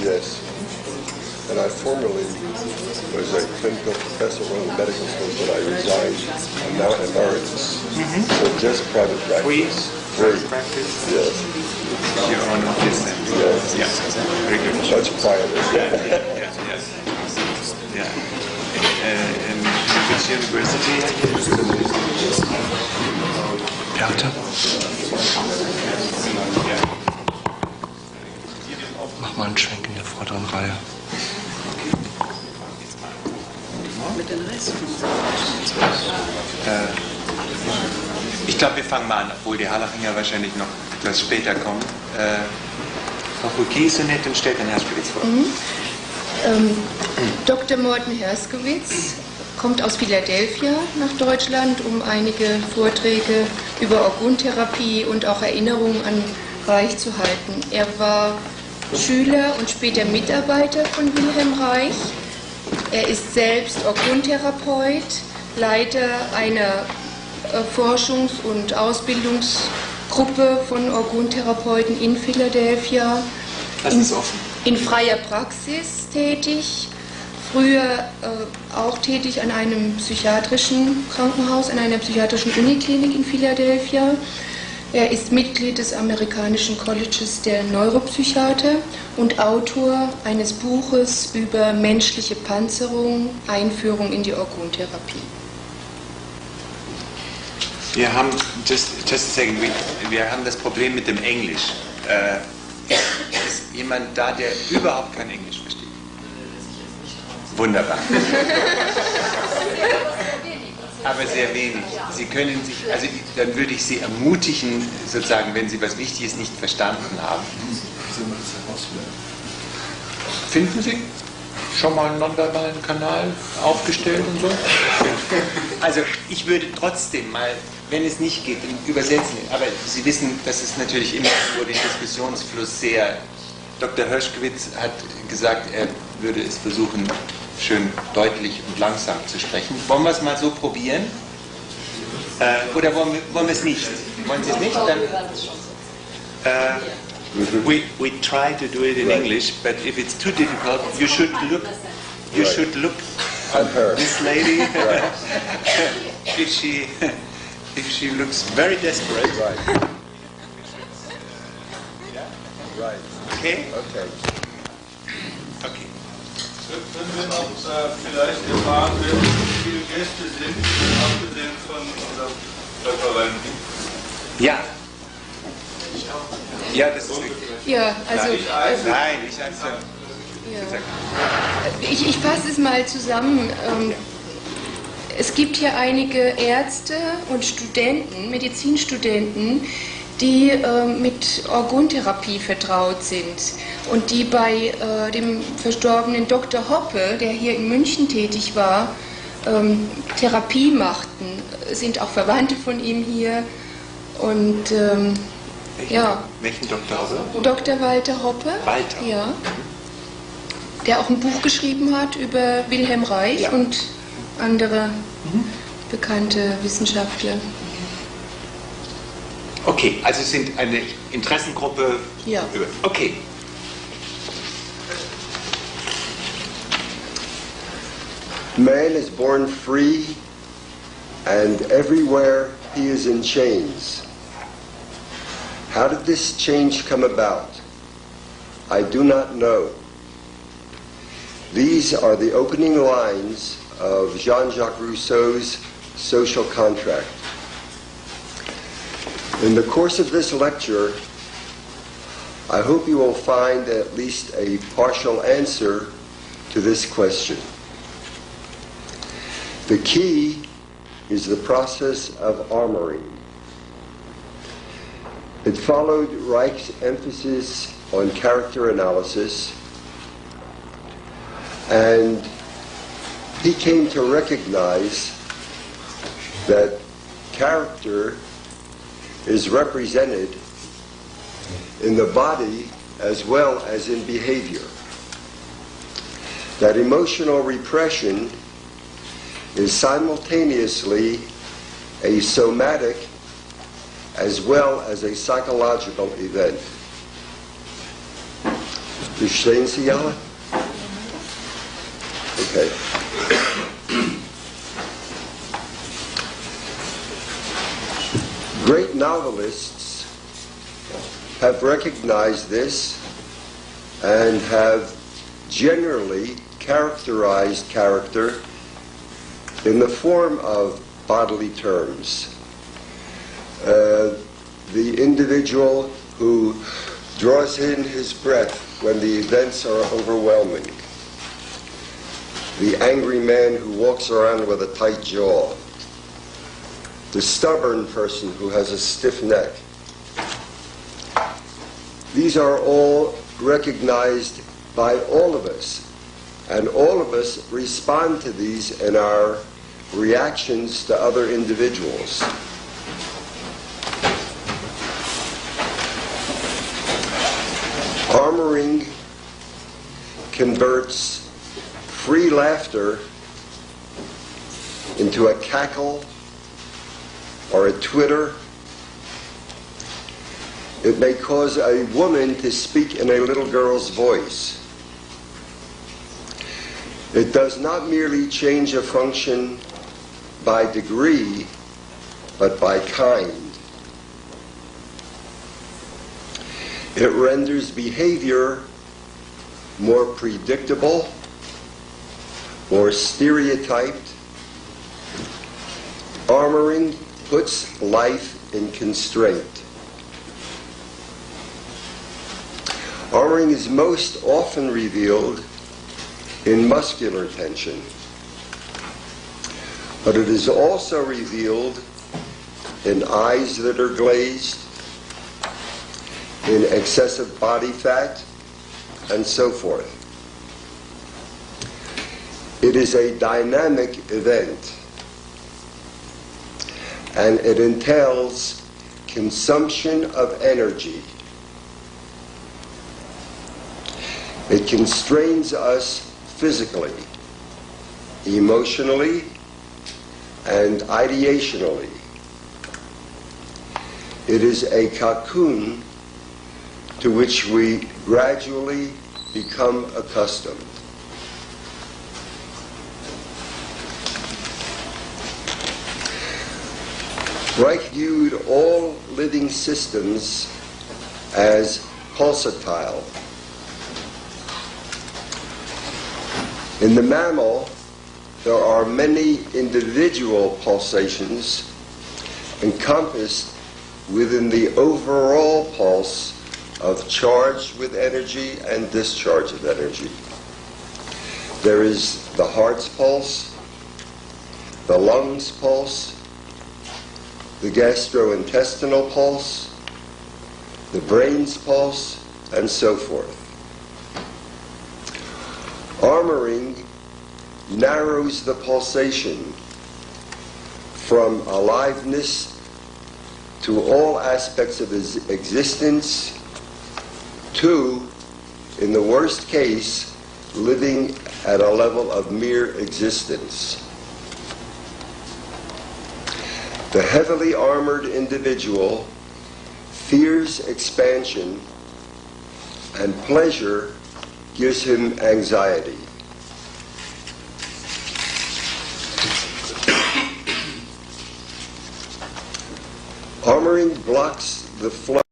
Yes. And I formerly was a clinical professor at one of the medical schools, but I resigned. I'm now emeritus. So just private Free? practice. Free. Practice? Yes. Your own office and... Yes. Yeah, very good. Much quieter. Yes, yes. Yeah. Uh, and which university are you? Mach mal einen Schwenk in der vorderen Reihe. Ich glaube, wir fangen mal an, obwohl die Harlachinger wahrscheinlich noch etwas später kommen. Äh, Frau ist so nett und stellt den Herrschwitz vor. Ähm, Dr. Morten Herskowitz kommt aus Philadelphia nach Deutschland, um einige Vorträge über Orguntherapie und auch Erinnerungen an Reich zu halten. Er war Schüler und später Mitarbeiter von Wilhelm Reich. Er ist selbst Orguntherapeut, Leiter einer äh, Forschungs- und Ausbildungsgruppe von Orguntherapeuten in Philadelphia. Das in, ist offen. in freier Praxis tätig, früher äh, auch tätig an einem psychiatrischen Krankenhaus, an einer psychiatrischen Uniklinik in Philadelphia. Er ist Mitglied des amerikanischen Colleges der Neuropsychiater und Autor eines Buches über menschliche Panzerung, Einführung in die Orguntherapie. Wir haben, just, just a second, wir, wir haben das Problem mit dem Englisch. Äh, ist jemand da, der überhaupt kein Englisch versteht? Wunderbar. Aber sehr wenig. Sie können sich, also dann würde ich Sie ermutigen, sozusagen, wenn Sie was Wichtiges nicht verstanden haben. Finden Sie schon mal einen nonverbalen Kanal aufgestellt und so? Also ich würde trotzdem mal, wenn es nicht geht, übersetzen. Aber Sie wissen, das ist natürlich immer nur den Diskussionsfluss sehr. Dr. Hirschkowitz hat gesagt, er würde es versuchen, schön deutlich und langsam zu sprechen. Wollen wir es mal so probieren? Äh, oder wollen wir, wollen wir es nicht? Wollen Sie es nicht? Dann, äh, we, we try to do it in English, but if it's too difficult, you should look, you should look her. this lady. If she, if she looks very desperate, Right. Right. okay? Okay. Okay. Können wir noch äh, vielleicht erfahren, wer wie viele Gäste sind, abgesehen von unserem Referenten? Ja. Ja, das ist richtig. Ja, also Nein, ich ja. ja. ich, ich fasse es mal zusammen. Ähm, Es gibt hier einige Ärzte und Studenten, Medizinstudenten, die äh, mit Orguntherapie vertraut sind und die bei äh, dem verstorbenen Dr. Hoppe, der hier in München tätig war, ähm, Therapie machten. Es sind auch Verwandte von ihm hier und ähm, Welchen, ja. welchen Doktor? Also? Dr. Walter Hoppe. Walter. Ja. Der auch ein Buch geschrieben hat über Wilhelm Reich Ja. und andere bekannte Wissenschaftler. Okay, also es sind eine Interessengruppe. Ja. Über. Okay. Man is born free, and everywhere he is in chains. How did this change come about? I do not know. These are the opening lines of Jean Jacques Rousseau's Social Contract. In the course of this lecture, I hope you will find at least a partial answer to this question. The key is the process of armoring. It followed Reich's emphasis on character analysis, and he came to recognize that character is represented in the body as well as in behavior. That emotional repression is simultaneously a somatic as well as a psychological event. Okay. Novelists have recognized this and have generally characterized character in the form of bodily terms. Uh, the individual who draws in his breath when the events are overwhelming. The angry man who walks around with a tight jaw. The stubborn person who has a stiff neck. These are all recognized by all of us. And all of us respond to these in our reactions to other individuals. Armoring converts free laughter into a cackle or a twitter. It may cause a woman to speak in a little girl's voice. It does not merely change a function by degree, but by kind. It renders behavior more predictable, more stereotyped. Armoring puts life in constraint. Armoring is most often revealed in muscular tension, but it is also revealed in eyes that are glazed, in excessive body fat, and so forth. It is a dynamic event, and it entails consumption of energy. It constrains us physically, emotionally, and ideationally. It is a cocoon to which we gradually become accustomed. Reich viewed all living systems as pulsatile. In the mammal, there are many individual pulsations encompassed within the overall pulse of charge with energy and discharge of energy. There is the heart's pulse, the lungs pulse, the gastrointestinal pulse, the brain's pulse, and so forth. Armoring narrows the pulsation from aliveness to all aspects of his existence to, in the worst case, living at a level of mere existence. The heavily armored individual fears expansion and pleasure gives him anxiety. Armoring blocks the flow